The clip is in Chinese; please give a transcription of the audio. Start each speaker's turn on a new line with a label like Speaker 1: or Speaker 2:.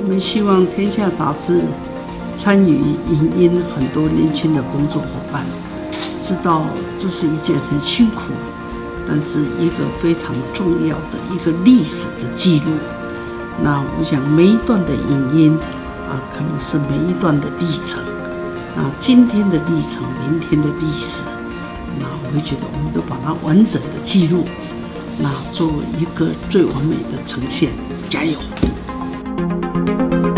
Speaker 1: 我们希望《天下杂志》参与影音很多年轻的工作伙伴，知道这是一件很辛苦，但是一个非常重要的一个历史的记录。那我想每一段的影音啊，可能是每一段的历程，啊，今天的历程，明天的历史，那我会觉得我们都把它完整的记录，那作为一个最完美的呈现，加油！Thank you.